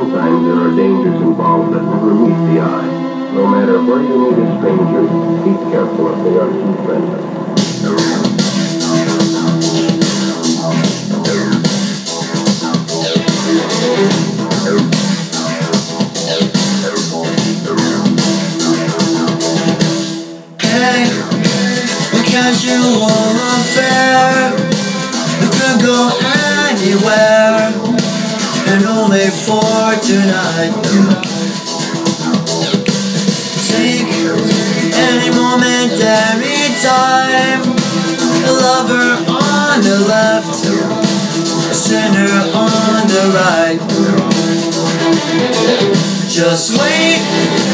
Sometimes there are dangers involved that never meet the eye. No matter where you meet a stranger, be careful if they are too friendly. Hey, affair We could go anywhere for tonight. Take any moment, any time. A lover on the left A sinner on the right. Just wait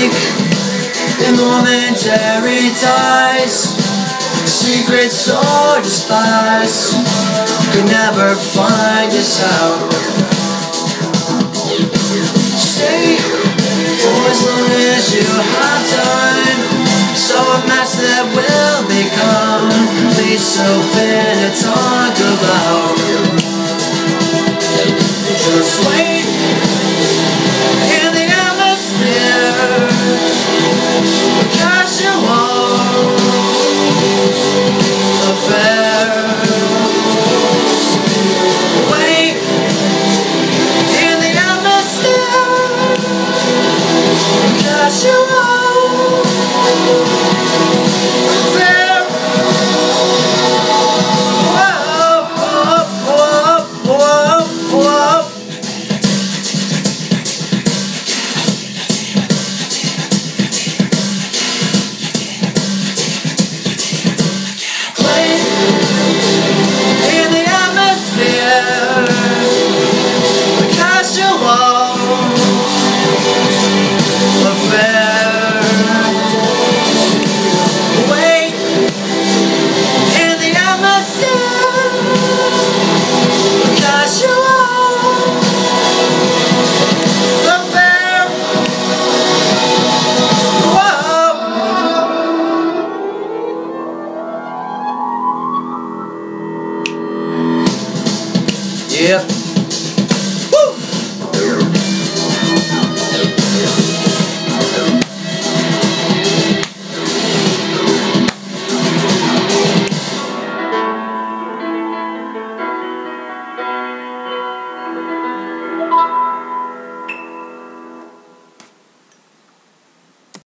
Wake in momentary ties. Secrets or despise Could never find us out. Stay for as long as you have time. So a match that will become so fair to talk about 是我 Yep.